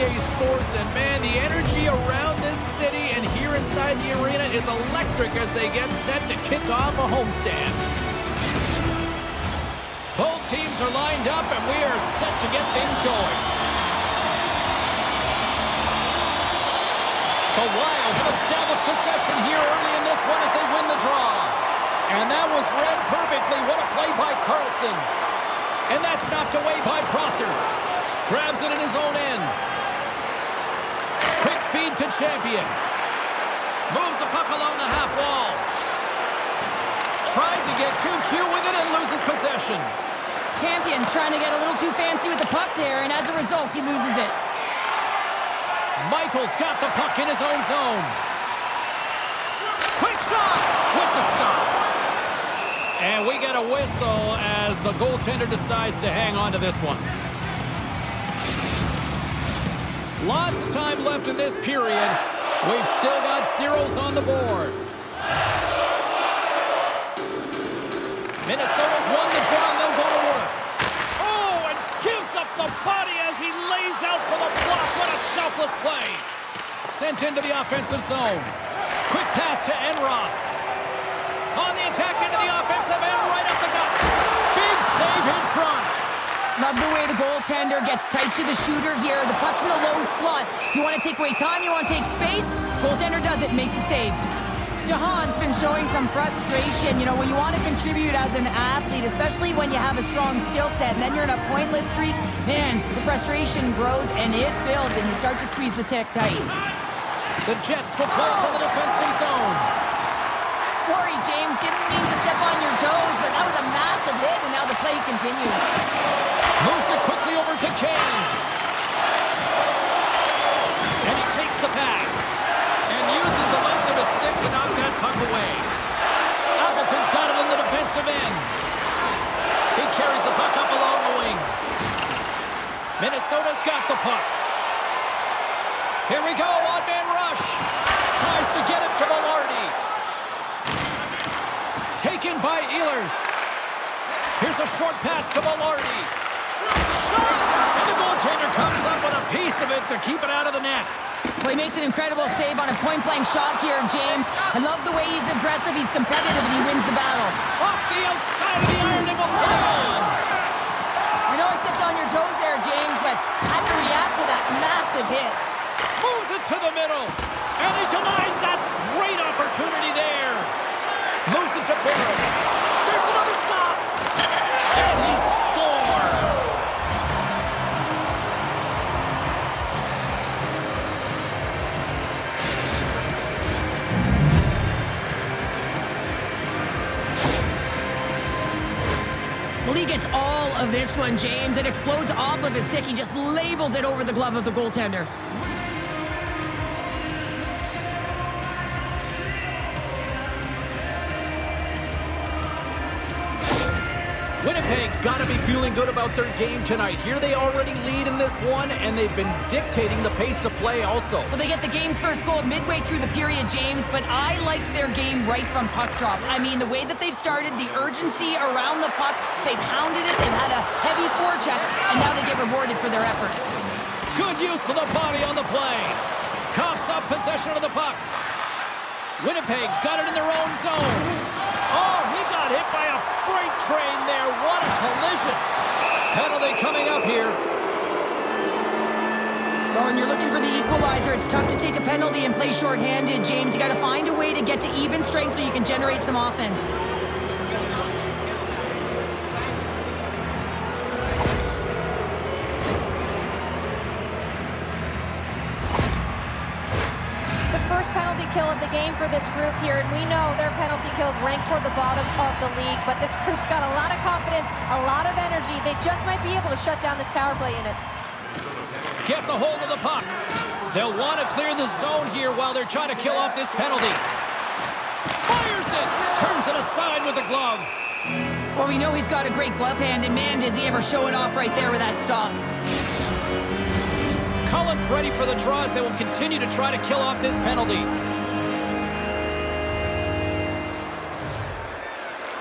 PA Sports, and man, the energy around this city and here inside the arena is electric as they get set to kick off a homestand. Both teams are lined up, and we are set to get things going. The Wild have established possession here early in this one as they win the draw. And that was read perfectly. What a play by Carlson. And that's knocked away by Prosser. Grabs it in his own end. Feed to Champion. Moves the puck along the half wall. Tried to get too cute with it and loses possession. Champion's trying to get a little too fancy with the puck there, and as a result, he loses it. Michael's got the puck in his own zone. Quick shot with the stop. And we get a whistle as the goaltender decides to hang on to this one. Lots of time left in this period. We've still got zeros on the board. Minnesota's won the draw they'll go to work. Oh, and gives up the body as he lays out for the block. What a selfless play. Sent into the offensive zone. Quick pass to Enroth. On the attack into the offensive end, right up the gut. Big save in front. Love the way the goaltender gets tight to the shooter here. The puck's in the low slot. You want to take away time, you want to take space. Goaltender does it, makes a save. Jahan's been showing some frustration. You know, when you want to contribute as an athlete, especially when you have a strong skill set, and then you're in a pointless streak, man, the frustration grows and it builds, and you start to squeeze the stick tight. The Jets will play from the defensive zone. Sorry, James, didn't mean to step on your toes, but that was a massive hit, and now the play continues. Moves it quickly over to Kane. And he takes the pass. And uses the length of his stick to knock that puck away. Appleton's got it in the defensive end. He carries the puck up along the wing. Minnesota's got the puck. Here we go, on-man rush. Tries to get it to Vilardi. Taken by Ehlers. Here's a short pass to Vilardi. Of it to keep it out of the net. Well, he makes an incredible save on a point-blank shot here, James. I love the way he's aggressive, he's competitive, and he wins the battle. Off the outside of the iron and will on. I know I stepped on your toes there, James, but had to react to that massive hit. Moves it to the middle. And he denies that great opportunity there. Moves it to Barrett. He gets all of this one, James. It explodes off of his stick. He just labels it over the glove of the goaltender. Winnipeg's got to be feeling good about their game tonight. Here they already lead in this one, and they've been dictating the pace of play also. Well, they get the game's first goal midway through the period, James, but I liked their game right from puck drop. I mean, the way that they've started, the urgency around the puck, they've hounded it, they've had a heavy forecheck, and now they get rewarded for their efforts. Good use of the body on the play. Coughs up possession of the puck. Winnipeg's got it in their own zone. Oh, he got hit by a freight train there. What a collision. Penalty coming up here. Well, when you're looking for the equalizer, it's tough to take a penalty and play shorthanded, James. You got to find a way to get to even strength so you can generate some offense. This group here, and we know their penalty kills rank toward the bottom of the league, but this group's got a lot of confidence, a lot of energy. They just might be able to shut down this power play unit. Gets a hold of the puck. They'll want to clear the zone here while they're trying to kill off this penalty. Fires it! Turns it aside with the glove. Well, we know he's got a great glove hand, and man, does he ever show it off right there with that stop. Cullen's ready for the draws. They will continue to try to kill off this penalty.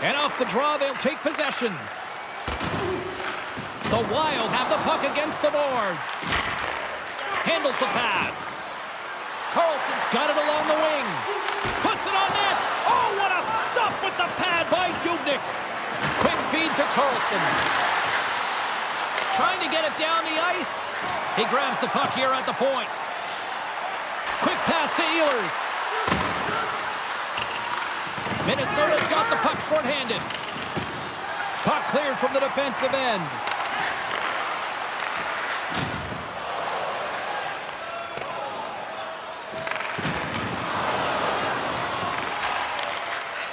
And off the draw, they'll take possession. The Wild have the puck against the boards. Handles the pass. Karlsson's got it along the wing. Puts it on net. Oh, what a stop with the pad by Dubnyk. Quick feed to Karlsson. Trying to get it down the ice. He grabs the puck here at the point. Quick pass to Ehlers. Minnesota's got the puck shorthanded. Puck cleared from the defensive end.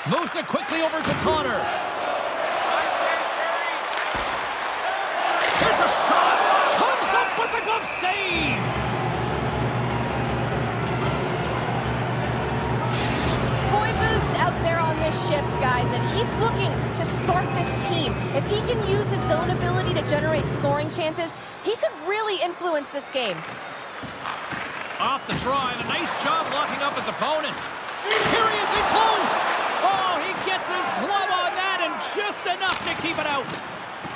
Moves it quickly over to Connor. Here's a shot. Comes up with the glove save. Koivu's out there shift, guys, and he's looking to spark this team. If he can use his zone ability to generate scoring chances, he could really influence this game. Off the draw, and a nice job locking up his opponent. Here he is in close. Oh, he gets his glove on that and just enough to keep it out.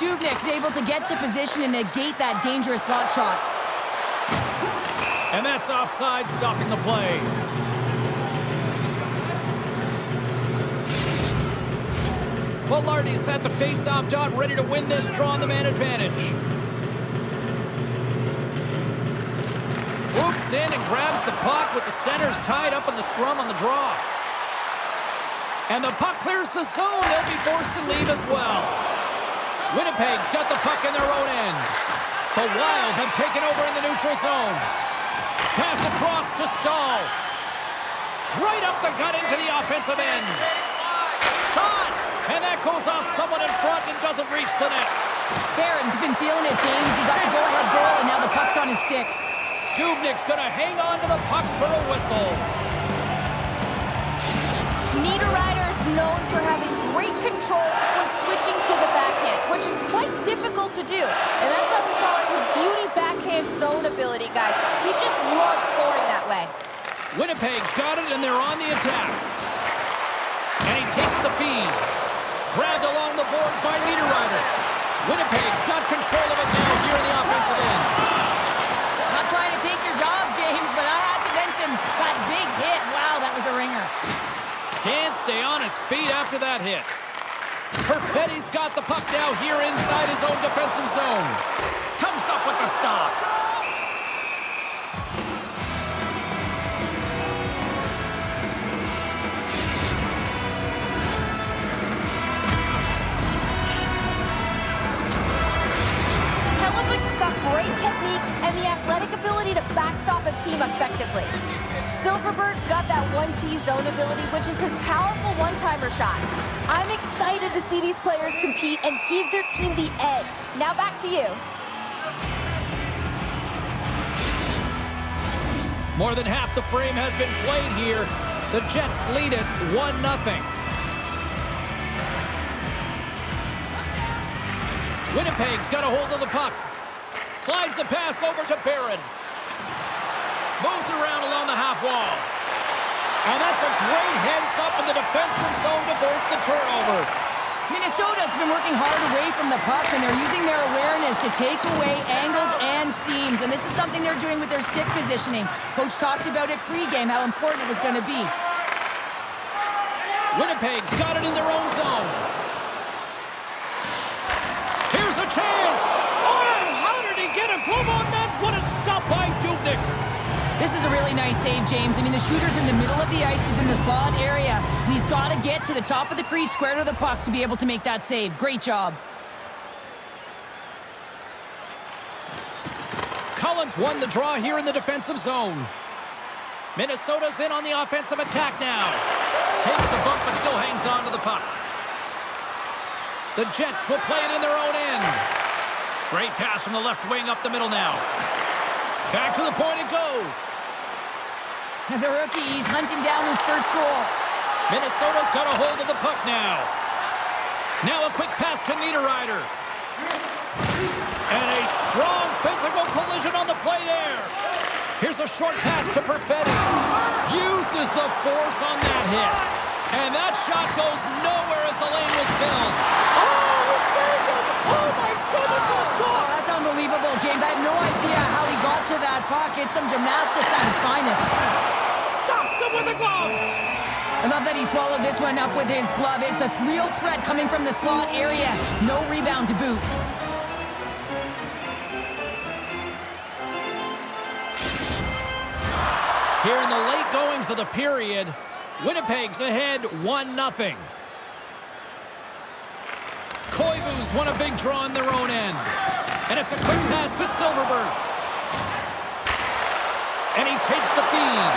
Dubnyk's able to get to position and negate that dangerous slot shot. And that's offside, stopping the play. Well, Lardy's had the face-off dot ready to win this draw on the man advantage. Swoops in and grabs the puck with the centers tied up in the scrum on the draw. And the puck clears the zone. They'll be forced to leave as well. Winnipeg's got the puck in their own end. The Wild have taken over in the neutral zone. Pass across to Staal. Right up the gut into the offensive end. Shot! And goes off someone in front and doesn't reach the net. Barron's been feeling it, James. He got the go-ahead goal, and now the puck's on his stick. Dubnyk's gonna hang on to the puck for a whistle. Niederreiter's known for having great control when switching to the backhand, which is quite difficult to do. And that's why we call it his beauty backhand zone ability, guys. He just loves scoring that way. Winnipeg's got it, and they're on the attack. And he takes the feed. Grabbed along the board by Niederreiter. Winnipeg's got control of it now here in the offensive end. Not trying to take your job, James, but I have to mention that big hit. Wow, that was a ringer. Can't stay on his feet after that hit. Perfetti's got the puck now here inside his own defensive zone. Comes up with the stop. Great technique and the athletic ability to backstop his team effectively. Silverberg's got that 1T zone ability, which is his powerful one-timer shot. I'm excited to see these players compete and give their team the edge. Now back to you. More than half the frame has been played here. The Jets lead it 1-0. Winnipeg's got a hold of the puck. Slides the pass over to Barron. Moves around along the half wall. And that's a great heads up in the defensive zone to force the turnover. Minnesota's been working hard away from the puck, and they're using their awareness to take away angles and seams. And this is something they're doing with their stick positioning. Coach talked about it pregame, how important it was going to be. Winnipeg's got it in their own zone. Dubnyk. This is a really nice save, James. I mean, the shooter's in the middle of the ice. He's in the slot area, and he's got to get to the top of the crease, square to the puck, to be able to make that save. Great job. Collins won the draw here in the defensive zone. Minnesota's in on the offensive attack now. Takes a bump but still hangs on to the puck. The Jets will play it in their own end. Great pass from the left wing up the middle now. Back to the point it goes. The rookie, he's hunting down his first goal. Minnesota's got a hold of the puck now. Now a quick pass to Niederreiter. And a strong physical collision on the play there. Here's a short pass to Perfetti. Uses the force on that hit. And that shot goes nowhere as the lane was filled. Oh, a! Oh my goodness, what a Oh, that's unbelievable, James. I have no idea how he got to that pocket. Some gymnastics at its finest. Stops him with a glove! I love that he swallowed this one up with his glove. It's a real threat coming from the slot area. No rebound to boot. Here in the late goings of the period, Winnipeg's ahead 1-0. Won a big draw on their own end. And it's a quick pass to Silverberg. And he takes the feed.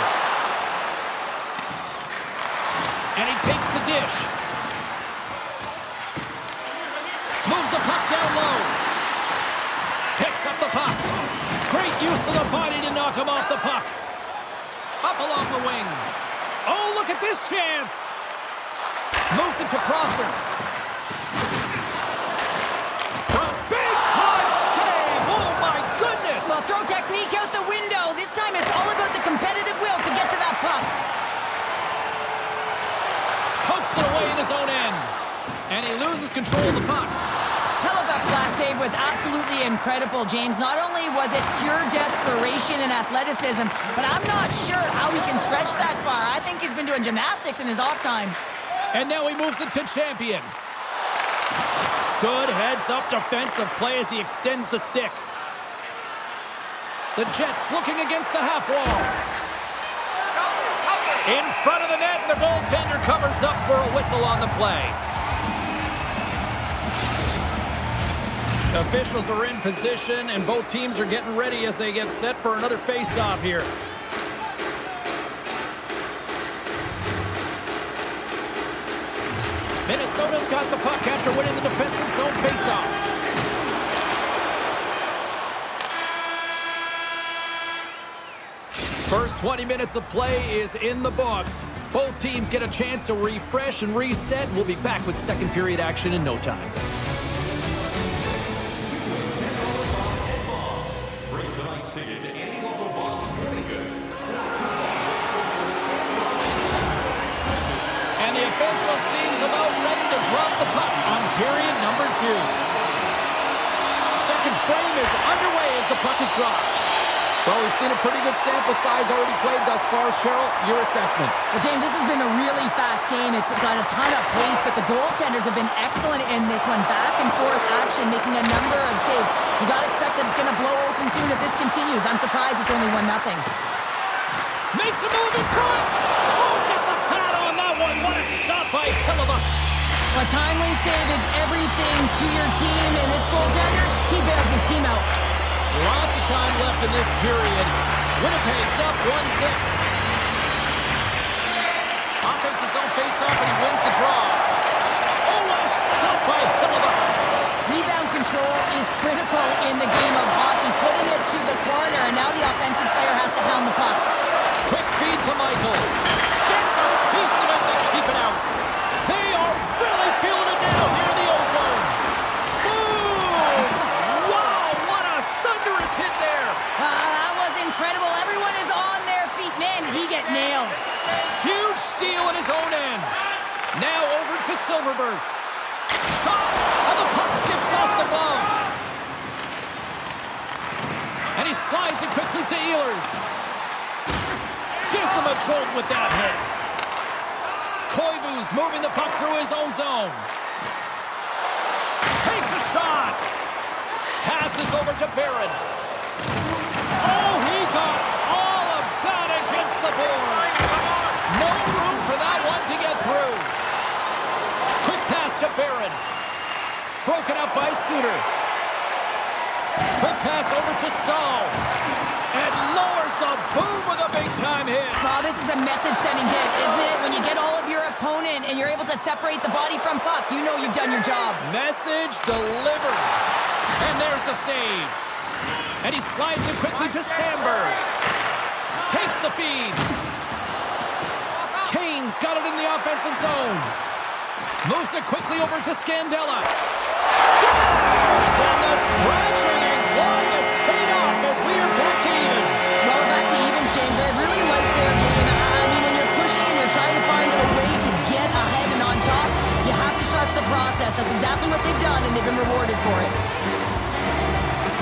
And he takes the dish. Moves the puck down low. Picks up the puck. Great use of the body to knock him off the puck. Up along the wing. Oh, look at this chance. Moves it to Prosser. Throw technique out the window. This time it's all about the competitive will to get to that puck. Pokes it away in his own end. And he loses control of the puck. Hellebuyck's last save was absolutely incredible, James. Not only was it pure desperation and athleticism, but I'm not sure how he can stretch that far. I think he's been doing gymnastics in his off time. And now he moves it to Champion. Good heads-up defensive play as he extends the stick. The Jets looking against the half wall. In front of the net, and the goaltender covers up for a whistle on the play. Officials are in position, and both teams are getting ready as they get set for another face-off here. Minnesota's got the puck after winning the defensive zone faceoff. First 20 minutes of play is in the books. Both teams get a chance to refresh and reset. We'll be back with second period action in no time. Bring tonight's ticket to any local Bob's Sporting Goods. And the official seems about ready to drop the puck on period number two. Second frame is underway as the puck is dropped. Well, we've seen a pretty good sample size already played thus far. Cheryl, your assessment. Well, James, this has been a really fast game. It's got a ton of pace, but the goaltenders have been excellent in this one. Back and forth action, making a number of saves. You got to expect that it's going to blow open soon if this continues. I'm surprised it's only 1-0. Makes a move in front. Oh, gets a pad on that one. What a stop by Hellebuyck. A timely save is everything to your team, and this goaltender, he bails his team out. Lots of time left in this period. Winnipeg's up 1-0. Offense is on face-off, and he wins the draw. Oh, what a stop by Hellebuyck. Rebound control is critical in the game of hockey, putting it to the corner, and now the offensive player has to hound the puck. Quick feed to Michael. Gets a piece of it to keep it out. They are really feeling it now here in the ozone. Boom! Wow, what a thunderous hit there. Ah, that was incredible. Everyone is on their feet. Man, he get nailed. Huge steal at his own end. Now over to Silverberg. Shot, and the puck skips off the glove. And he slides it quickly to Ehlers. Gives him a jolt with that hit. Koivu's moving the puck through his own zone. Takes a shot. Passes over to Barron. Oh, he got all of that against the boards. No room for that one to get through. Quick pass to Barron. Broken up by Suter. Quick pass over to Staal. And lowers the boom with a big-time hit. Wow, this is a message-sending hit, isn't it? When you get all of your opponent and you're able to separate the body from puck, you know you've done your job. Message delivered. And there's the save. And he slides it quickly to Samberg. Takes the feed. Kane's got it in the offensive zone. Moves it quickly over to Scandella. Scores! And the scratching and clawing has paid off as we are back to even. Well, back to evens, James. I really like their game. I mean, when you're pushing and you're trying to find a way to get ahead and on top, you have to trust the process. That's exactly what they've done, and they've been rewarded for it.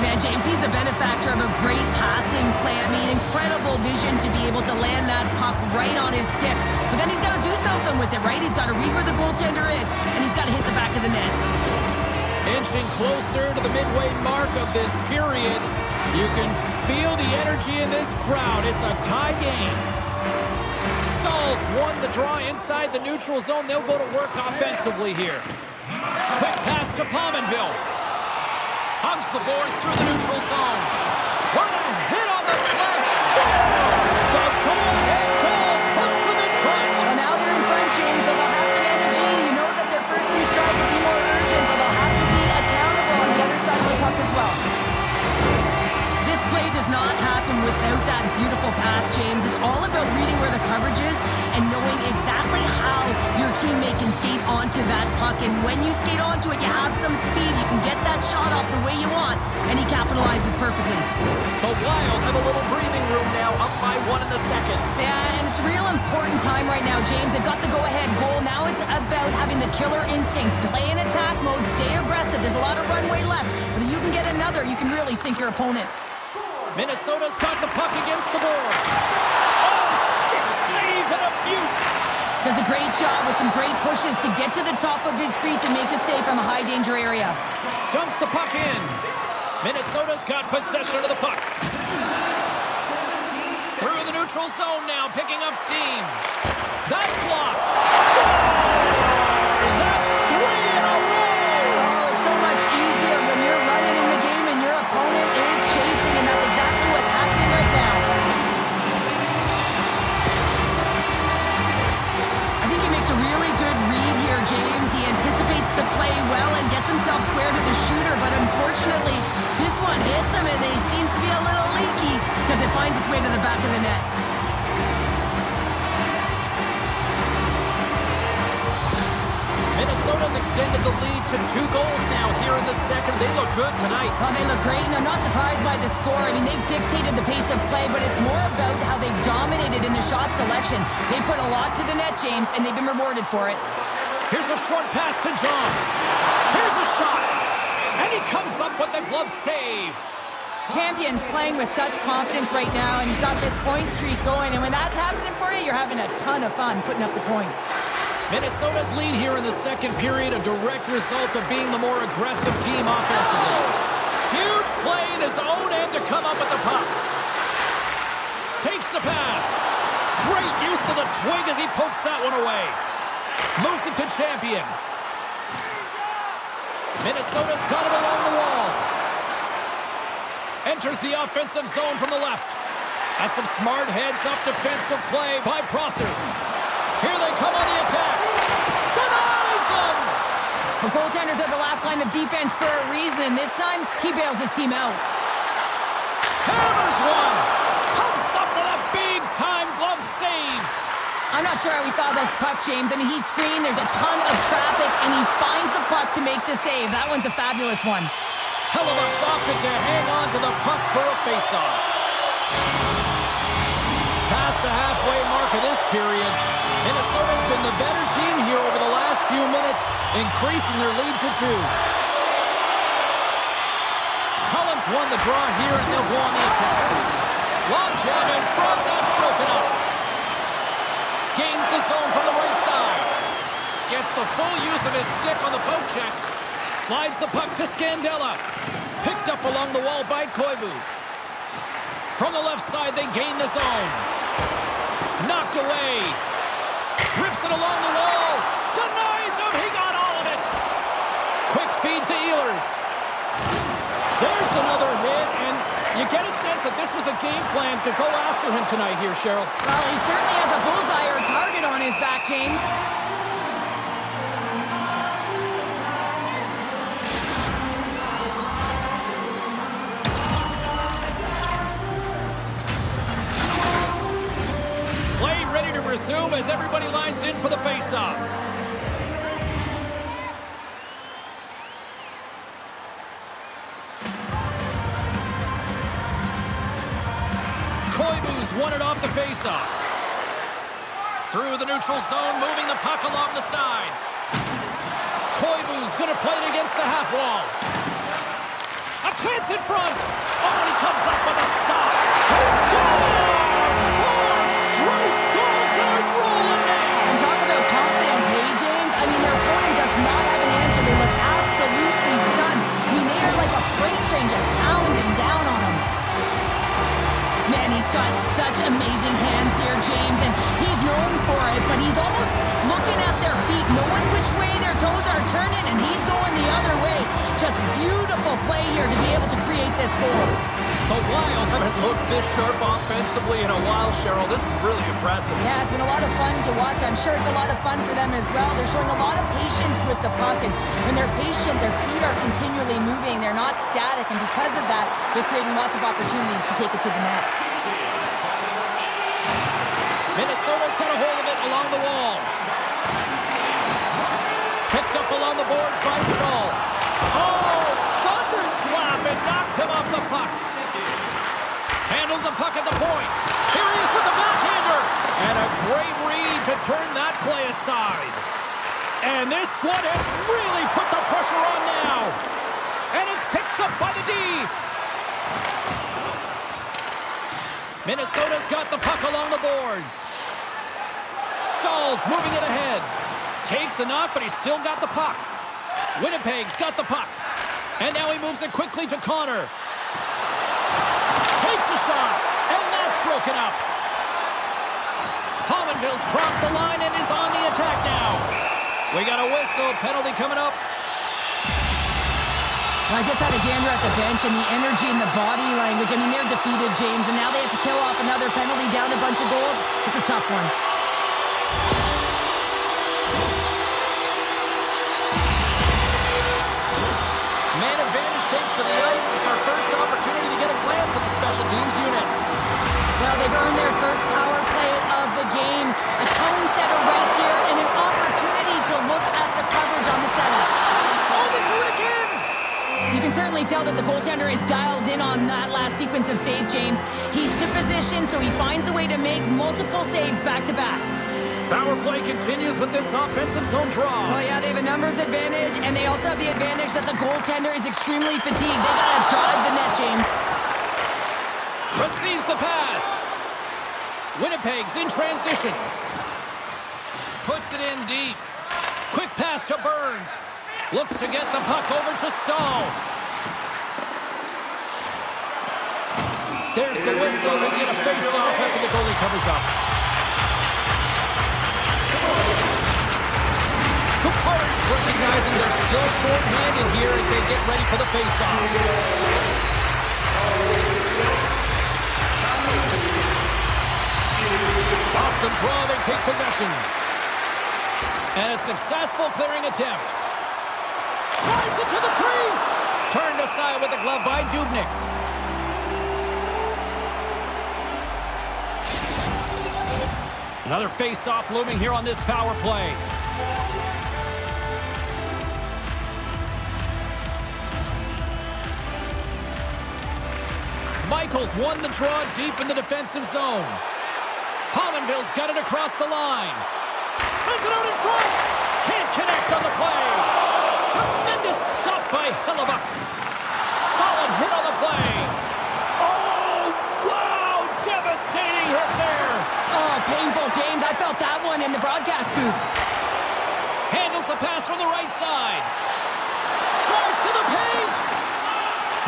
Man, James, he's the benefactor of a great passing play. I mean, incredible vision to be able to land that puck right on his stick. But then he's got to do something with it, right? He's got to read where the goaltender is, and he's got to hit the back of the net. Inching closer to the midway mark of this period. You can feel the energy in this crowd. It's a tie game. Staal's won the draw inside the neutral zone. They'll go to work offensively here. Quick pass to Pominville. Hugs the boys through the neutral zone. James. It's all about reading where the coverage is and knowing exactly how your teammate can skate onto that puck. And when you skate onto it, you have some speed. You can get that shot off the way you want, and he capitalizes perfectly. The Wild have a little breathing room now, up by one in the second. Yeah, and it's a real important time right now, James. They've got the go-ahead goal. Now it's about having the killer instincts. Play in attack mode, stay aggressive. There's a lot of runway left, but if you can get another, you can really sink your opponent. Minnesota's got the puck against the boards. Oh, stick save and a beaut. Does a great job with some great pushes to get to the top of his crease and make the save from a high danger area. Dumps the puck in. Minnesota's got possession of the puck. Through the neutral zone now, picking up steam. That's blocked. Himself square to the shooter, but unfortunately, this one hits him and he seems to be a little leaky because it finds its way to the back of the net. Minnesota's extended the lead to two goals now here in the second. They look good tonight. Well, they look great, and I'm not surprised by the score. I mean, they've dictated the pace of play, but it's more about how they've dominated in the shot selection. They put a lot to the net, James, and they've been rewarded for it. Here's a short pass to Johns. Here's a shot. And he comes up with the glove save. Champion's playing with such confidence right now, and he's got this point streak going, and when that's happening for you, you're having a ton of fun putting up the points. Minnesota's lead here in the second period, a direct result of being the more aggressive team offensively. Huge play in his own end to come up with the puck. Takes the pass. Great use of the twig as he pokes that one away. Moves it to Champion. Minnesota's got it along the wall. Enters the offensive zone from the left. That's some smart heads-up defensive play by Prosser. Here they come on the attack. Denies him! The goaltenders are the last line of defense for a reason. This time, he bails his team out. Hammers one. Comes up with a big-time glove save. I'm not sure how we saw this puck, James. I mean, he screened, there's a ton of traffic, and he finds the puck to make the save. That one's a fabulous one. Hellebuyck's opted to hang on to the puck for a face-off. Past the halfway mark of this period, Minnesota's been the better team here over the last few minutes, increasing their lead to two. Collins won the draw here, and they'll go on the attack. Long jab in front, that's broken up. Zone from the right side. Gets the full use of his stick on the poke check. Slides the puck to Scandella. Picked up along the wall by Koivu. From the left side, they gain the zone. Knocked away. Rips it along the wall. Denies him. He got all of it. Quick feed to Ehlers. There's another hit, and you get a sense that this was a game plan to go after him tonight here, Cheryl. Well, he certainly has a bullseye or a target on his back, James. Play ready to resume as everybody lines in for the faceoff. Koivu's won it off the faceoff. Through the neutral zone, moving the puck along the side. Koivu's going to play it against the half wall. A chance in front. Oh, he comes up with a stop. He scores! Four straight goals. They're rolling. And talk about confidence, hey, James? I mean, their opponent does not have an answer. They look absolutely stunned. I mean, they are like a freight train just pounding got such amazing hands here, James, and he's known for it, but he's almost looking at their feet, knowing which way their toes are turning, and he's going the other way. Just beautiful play here to be able to create this goal. The Wild haven't looked this sharp offensively in a while, Cheryl. This is really impressive. Yeah, it's been a lot of fun to watch. I'm sure it's a lot of fun for them as well. They're showing a lot of patience with the puck, and when they're patient, their feet are continually moving. They're not static, and because of that, they're creating lots of opportunities to take it to the net. Minnesota's got a hold of it along the wall. Picked up along the boards by Staal. Oh, thunderclap! It knocks him off the puck. Handles the puck at the point. Here he is with the backhander. And a great read to turn that play aside. And this squad has really put the pressure on now. And it's picked up by the D. Minnesota's got the puck along the boards. Staal's moving it ahead. Takes the knock, but he's still got the puck. Winnipeg's got the puck. And now he moves it quickly to Connor. Takes a shot, and that's broken up. Pominville's crossed the line and is on the attack now. We got a whistle, penalty coming up. I just had a gander at the bench and the energy and the body language. I mean, they're defeated, James, and now they have to kill off another penalty down a bunch of goals. It's a tough one. Man advantage takes to the ice. It's our first opportunity to get a glance at the special teams unit. Well, they've earned their first power play of the game. A tone setter right here and an opportunity to look at the coverage on the setup. Oh, they do it again! You can certainly tell that the goaltender is dialed in on that last sequence of saves, James. He's to position, so he finds a way to make multiple saves back to back. Power play continues with this offensive zone draw. Well, yeah, they have a numbers advantage, and they also have the advantage that the goaltender is extremely fatigued. They gotta drive the net, James. Receives the pass. Winnipeg's in transition. Puts it in deep. Quick pass to Burns. Looks to get the puck over to Staal. There's the whistle. We'll get a face-off after the goalie covers up. Kupar's recognizing they're still short-handed here as they get ready for the face-off. Off the draw, they take possession. And a successful clearing attempt. It to the crease. Turned aside with the glove by Dubnyk. Another face-off looming here on this power play. Michaels won the draw deep in the defensive zone. Pominville's got it across the line. Sends it out in front. Can't connect on the play. By Hellebuyck. Solid hit on the play. Oh, wow. Devastating hit there. Oh, painful, James. I felt that one in the broadcast booth. Handles the pass from the right side. Charge to the paint.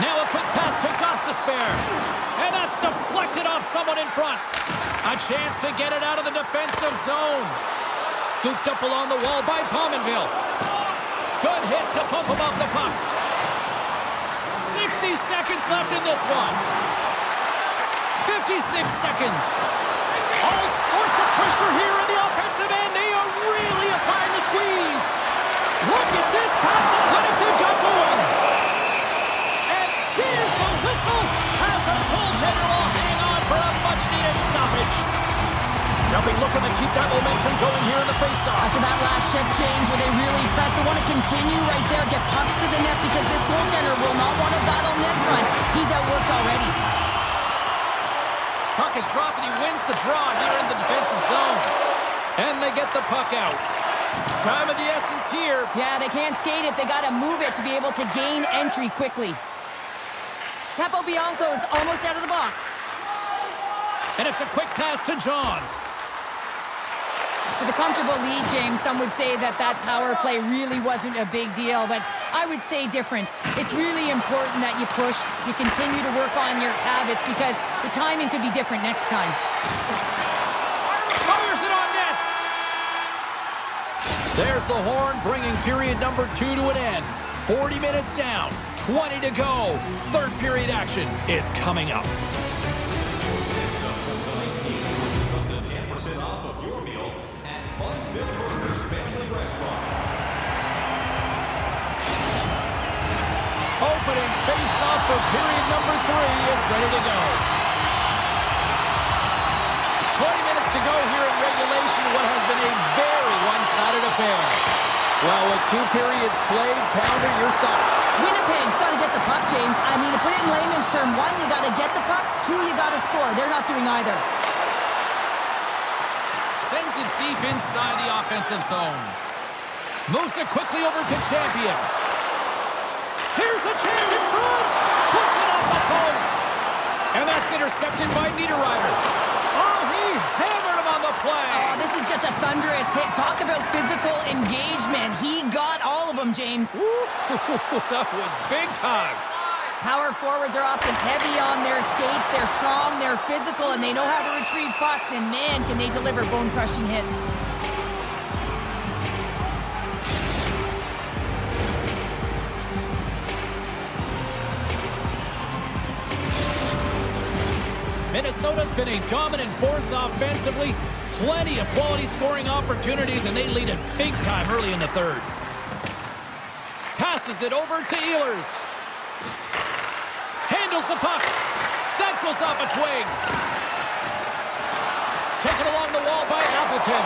Now a quick pass to Costa Spare. And that's deflected off someone in front. A chance to get it out of the defensive zone. Scooped up along the wall by Pominville. Good hit to pump him off the puck. 60 seconds left in this one. 56 seconds. All sorts of pressure here in the offensive end. They are really applying the squeeze. Look at this pass the they've got going. And here's the whistle as the goaltender will hang on for a much-needed stoppage. They'll be looking to keep that momentum going here in the faceoff. After that last shift, James, where they really press, they want to continue right there, get pucks to the net because this goaltender will not want to battle net front. He's outworked already. Puck is dropped and he wins the draw here in the defensive zone. And they get the puck out. Time of the essence here. Yeah, they can't skate it. They got to move it to be able to gain entry quickly. Capobianco is almost out of the box. And it's a quick pass to Johns. With a comfortable lead, James, some would say that that power play really wasn't a big deal, but I would say different. It's really important that you push, you continue to work on your habits because the timing could be different next time. Fires it on net! There's the horn, bringing period number two to an end. 40 minutes down, 20 to go. Third period action is coming up. Face-off for period number three is ready to go. 20 minutes to go here in regulation, what has been a very one-sided affair. Well, with two periods played, Pounder, your thoughts? Winnipeg's got to get the puck, James. I mean, to put it in layman's term, one, you got to get the puck. Two, you got to score. They're not doing either. Sends it deep inside the offensive zone. Moves it quickly over to Champion. Here's a chance in front. Puts it off the post. And that's intercepted by Niederreiter. Oh, he hammered him on the play. Oh, this is just a thunderous hit. Talk about physical engagement. He got all of them, James. that was big time. Power forwards are often heavy on their skates. They're strong, they're physical, and they know how to retrieve pucks. And man, can they deliver bone-crushing hits. Minnesota's been a dominant force offensively. Plenty of quality scoring opportunities, and they lead it big time early in the third. Passes it over to Ehlers. Handles the puck. That goes off a twig. Taken along the wall by Appleton.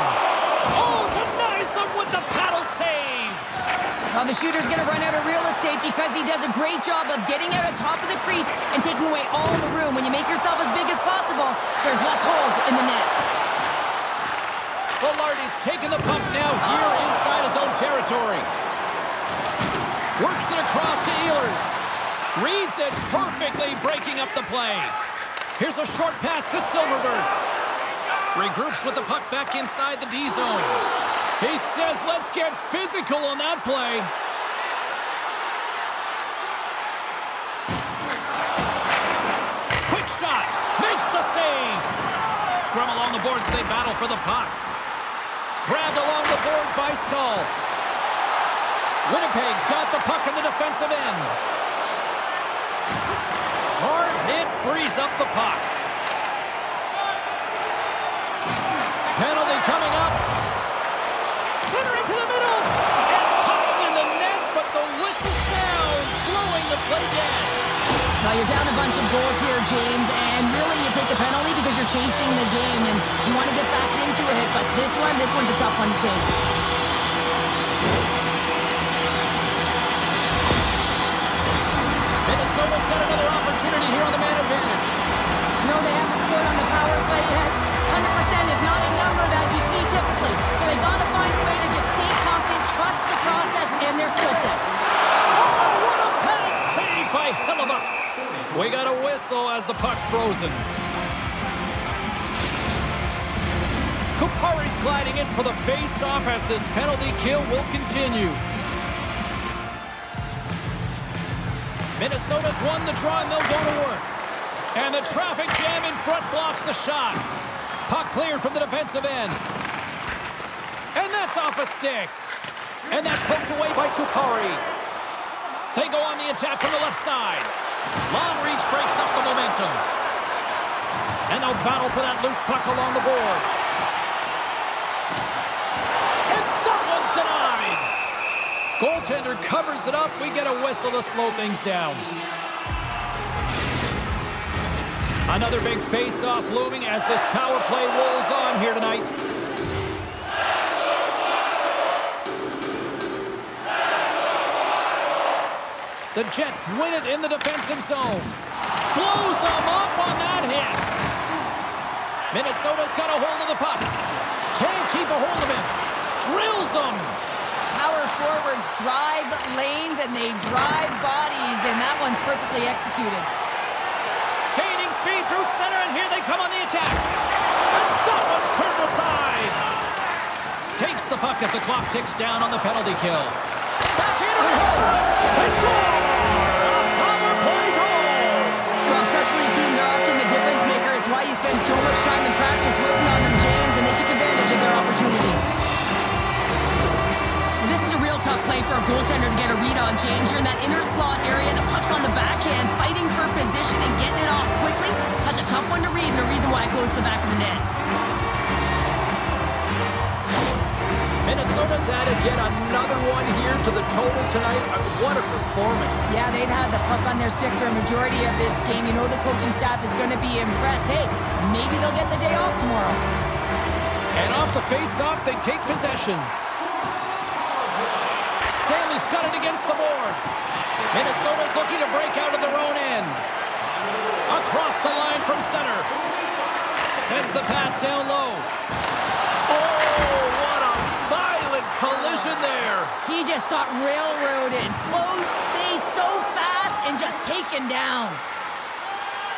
Oh, denies him with the paddle save. Well, the shooter's going to run out of real estate because he does a great job of getting out of top of the crease and taking away all the room. When you make yourself as big as possible, there's less holes in the net. Vilardi's taking the puck now here inside his own territory. Works it across to Ehlers. Reads it perfectly, breaking up the play. Here's a short pass to Silverberg. Regroups with the puck back inside the D zone. He says, let's get physical on that play. Quick shot. Makes the save. Scrum along the boards as they battle for the puck. Grabbed along the boards by Staal. Winnipeg's got the puck in the defensive end. Hard hit frees up the puck. Penalty coming up. Now you're down a bunch of goals here, James, and really you take the penalty because you're chasing the game and you want to get back into a hit, but this one, this one's a tough one to take. Whistle as the puck's frozen. Kupari's gliding in for the face-off as this penalty kill will continue. Minnesota's won the draw and they'll go to work. And the traffic jam in front blocks the shot. Puck cleared from the defensive end. And that's off a stick. And that's poked away by Kupari. They go on the attack from the left side. Long reach breaks up the momentum. And they'll battle for that loose puck along the boards. And that one's denied. Goaltender covers it up. We get a whistle to slow things down. Another big face-off looming as this power play rolls on here tonight. The Jets win it in the defensive zone. Blows them up on that hit. Minnesota's got a hold of the puck. Can't keep a hold of it. Drills them. Power forwards drive lanes and they drive bodies, and that one's perfectly executed. Gaining speed through center, and here they come on the attack. And that one's turned aside. Takes the puck as the clock ticks down on the penalty kill. Back in. They score! It's why you spend so much time in practice working on them, James, and they took advantage of their opportunity. This is a real tough play for a goaltender to get a read on, James. You're in that inner slot area, the puck's on the backhand, fighting for position and getting it off quickly. That's a tough one to read and a reason why it goes to the back of the net. Minnesota's added yet another one here to the total tonight. Uh, What a performance. Yeah, they've had the puck on their stick for a majority of this game. You know the coaching staff is going to be impressed. Hey, maybe they'll get the day off tomorrow. And off the face-off, they take possession. Stanley's got it against the boards. Minnesota's looking to break out of their own end. Across the line from center. Sends the pass down low. Collision there. He just got railroaded. Close space so fast and just taken down.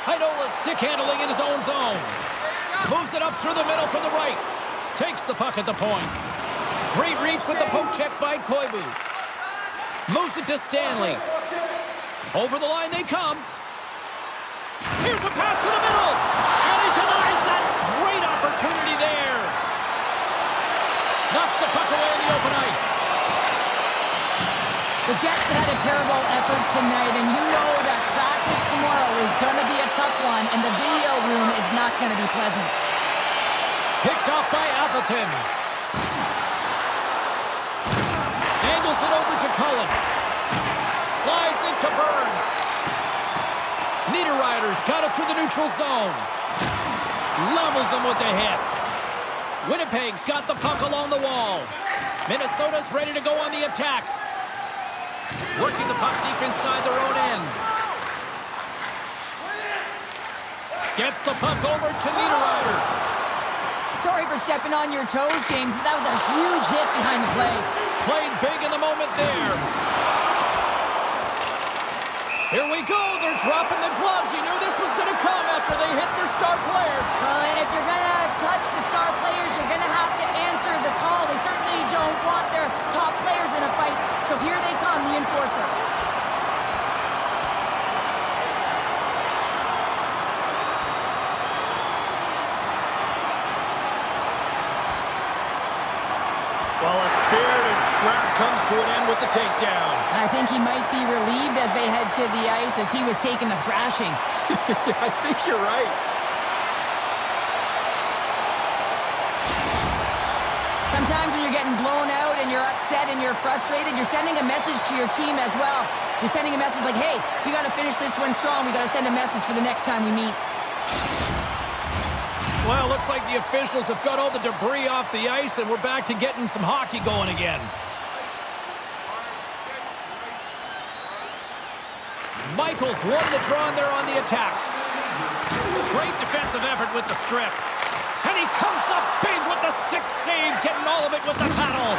Heinola stick handling in his own zone. Moves it up through the middle from the right. Takes the puck at the point. Great reach with the poke check by Koivu. Moves it to Stanley. Over the line they come. Here's a pass to the middle. And he denies that great opportunity there. Knocks the puck away in the open ice. The Jets had a terrible effort tonight, and you know that practice tomorrow is going to be a tough one, and the video room is not going to be pleasant. Picked off by Appleton. Angles it over to Cullen. Slides into Burns. Niederreiter's got it through the neutral zone. Levels him with the hit. Winnipeg's got the puck along the wall. Minnesota's ready to go on the attack. Working the puck deep inside their own end. Gets the puck over to Niederreiter. Sorry for stepping on your toes, James, but that was a huge hit behind the play. Played big in the moment there. Here we go. They're dropping the gloves. You knew this was going to come after they hit their star player. Well, if you're going to touch the star players, you're going to have to answer the call. They certainly don't want their top players in a fight. So here they come, the enforcer. Well, a spirited scrap comes to an end with the takedown. I think he might be relieved as they head to the ice as he was taking a thrashing. I think you're right. Sometimes when you're getting blown out and you're upset and you're frustrated, you're sending a message to your team as well. You're sending a message like, hey, we got to finish this one strong. We got to send a message for the next time we meet. Well, looks like the officials have got all the debris off the ice, and we're back to getting some hockey going again. Michaels won the draw, and they're on the attack. Great defensive effort with the strip. Comes up big with the stick save, getting all of it with the paddle.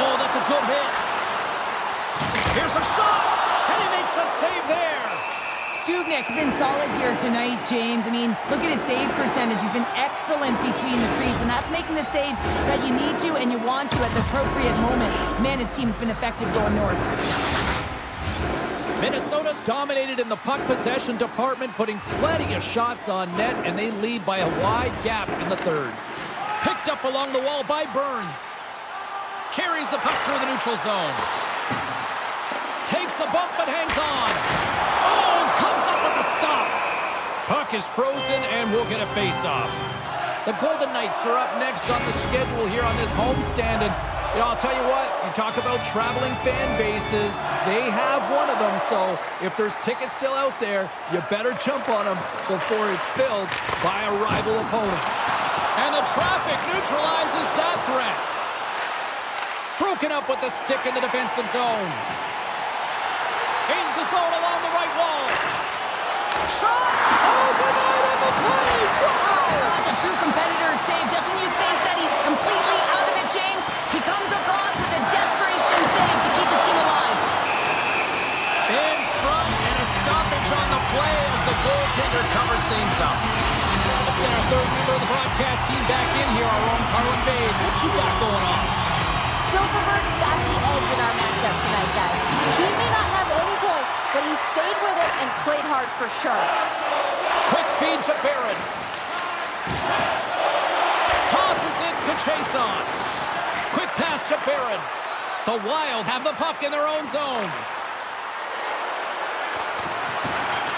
Oh, that's a good hit. Here's a shot, and he makes a save there. Dubnyk's been solid here tonight, James. I mean, look at his save percentage. He's been excellent between the crease, and that's making the saves that you need to and you want to at the appropriate moment. Man, his team's been effective going north. Minnesota's dominated in the puck possession department, putting plenty of shots on net, and they lead by a wide gap in the third. Picked up along the wall by Burns. Carries the puck through the neutral zone. Takes a bump but hangs on. Oh, comes up with the stop. Puck is frozen, and we'll get a face-off. The Golden Knights are up next on the schedule here on this homestand, and you know, I'll tell you what, you talk about traveling fan bases, they have one of them, so if there's tickets still out there, you better jump on them before it's filled by a rival opponent. And the traffic neutralizes that threat. Broken up with the stick in the defensive zone. Gains the zone along the right wall. Shot! Oh, denied on the play! Wow! A true competitor's save. Just when you think that he's completely he comes across with a desperation save to keep his team alive. In front and a stoppage on the play as the goaltender covers things up. Let's get our third member of the broadcast team back in here, our own Carlin Bade. What you got going on? Silverberg's got the edge in our matchup tonight, guys. He may not have any points, but he stayed with it and played hard for sure. Quick feed to Barron. Tosses it to. Quick pass to Barron. The Wild have the puck in their own zone.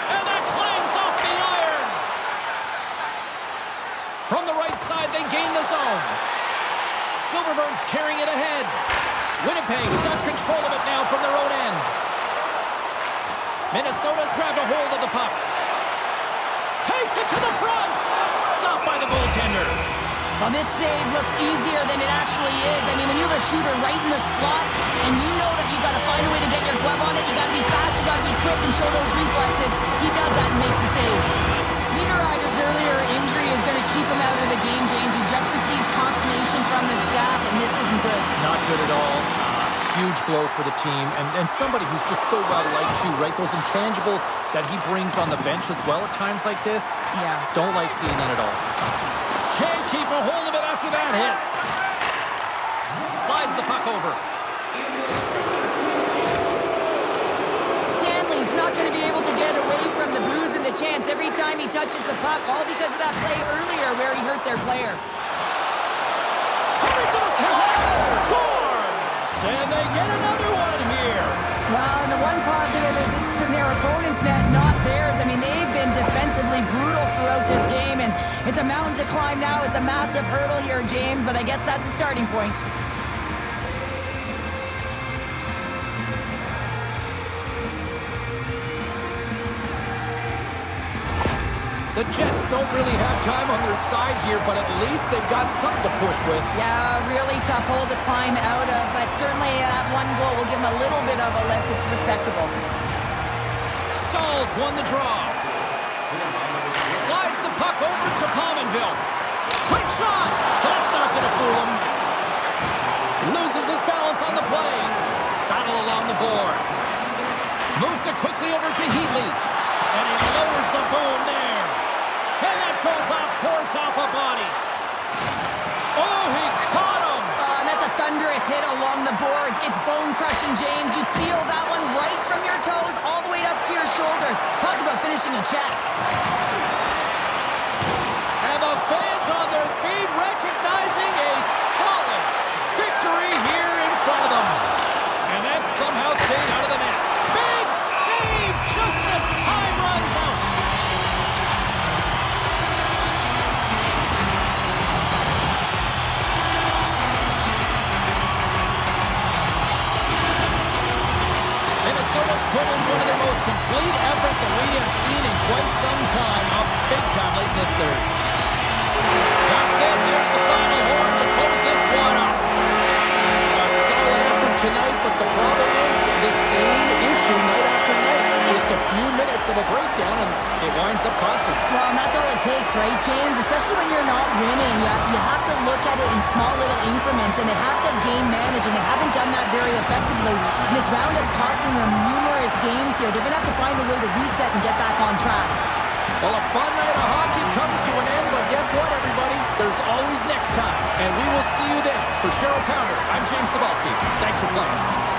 And that clangs off the iron. From the right side, they gain the zone. Silverberg's carrying it ahead. Winnipeg's got control of it now from their own end. Minnesota's grabbed a hold of the puck. Takes it to the front. Well, this save looks easier than it actually is. I mean, when you have a shooter right in the slot, and you know that you've got to find a way to get your glove on it, you got to be fast, you got to be quick, and show those reflexes. He does that and makes the save. Peter Niederreiter's earlier injury is going to keep him out of the game, James. We just received confirmation from the staff, and this isn't good. Not good at all. Uh, huge blow for the team, and, and somebody who's just so well-liked too, right? Those intangibles that he brings on the bench as well at times like this. Yeah. Don't like seeing that at all. Keep a hold of it after that hit. Slides the puck over. Stanley's not going to be able to get away from the bruise and the chance every time he touches the puck, all because of that play earlier where he hurt their player. Coming to the slot. Scores! And they get another one here. Well, and the one positive is it's in their opponent's net, not theirs. I mean, they've brutal throughout this game, and it's a mountain to climb now. It's a massive hurdle here, James, but I guess that's a starting point. The Jets don't really have time on their side here, but at least they've got something to push with. Yeah, really tough hole to climb out of, but certainly that one goal will give them a little bit of a lift. It's respectable. Staal's won the draw. Over to Pominville. Quick shot! That's not going to fool him. Loses his balance on the play. Battle along the boards. Moves it quickly over to Heatley. And he lowers the boom there. And that goes off course off a body. Oh, he caught him! Uh, and that's a thunderous hit along the boards. It's bone-crushing, James. You feel that one right from your toes all the way up to your shoulders. Talk about finishing a check. The fans on their feet recognizing a solid victory here in front of them. And that somehow stayed out of the net. Big save just as time runs out. Minnesota's put in one of their most complete efforts that we have seen in quite some time. Up big time late in this third. Of a breakdown, and it winds up costing. Well, and that's all it takes, right, James? Especially when you're not winning. You, you have to look at it in small little increments, and they have to game manage, and they haven't done that very effectively. And it's wound up costing them numerous games here. They're going to have to find a way to reset and get back on track. Well, a fun night of hockey comes to an end, but guess what, everybody? There's always next time, and we will see you then. For Cheryl Pounder, I'm James Cybulski. Thanks for playing.